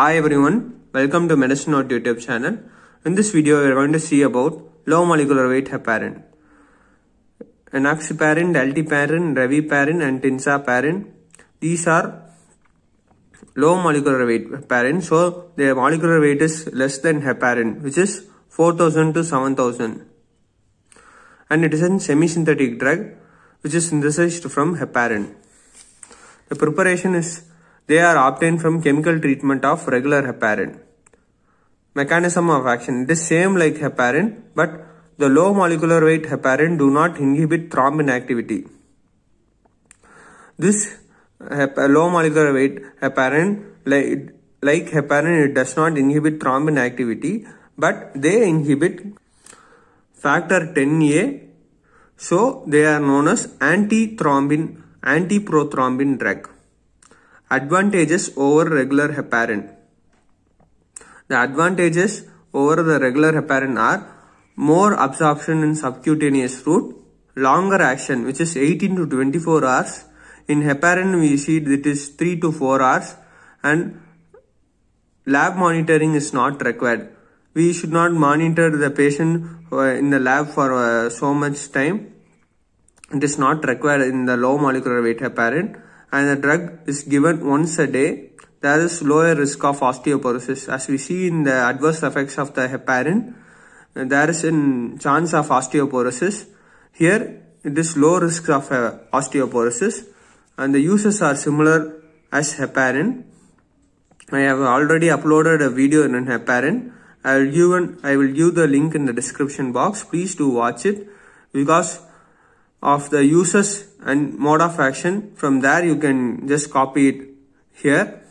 Hi everyone, welcome to Medicine Note YouTube channel. In this video, we are going to see about low molecular weight heparin. Enoxaparin, dalteparin, reviparin and tinzaparin. These are low molecular weight heparin. So, their molecular weight is less than heparin, which is 4000 to 7000. And it is a semi-synthetic drug, which is synthesized from heparin. The preparation is they are obtained from chemical treatment of regular heparin. Mechanism of action it is same like heparin, but the low molecular weight heparin do not inhibit thrombin activity. This low molecular weight heparin, like, like heparin, it does not inhibit thrombin activity, but they inhibit factor 10A. So they are known as anti-thrombin, anti-prothrombin drug. Advantages over regular heparin. The advantages over the regular heparin are more absorption in subcutaneous route, longer action which is 18 to 24 hours. In heparin we see it is 3 to 4 hours and lab monitoring is not required. We should not monitor the patient in the lab for uh, so much time. It is not required in the low molecular weight heparin and the drug is given once a day, there is lower risk of osteoporosis. As we see in the adverse effects of the heparin, there is a chance of osteoporosis. Here, it is low risk of uh, osteoporosis and the uses are similar as heparin. I have already uploaded a video in heparin. I will give an, I will give the link in the description box. Please do watch it because of the uses and mode of action. From there you can just copy it here.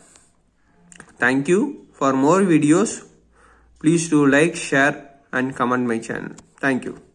Thank you. For more videos, please do like, share and comment my channel. Thank you.